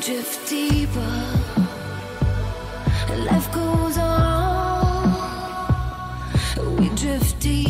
drift deeper. Life goes on. We drift deeper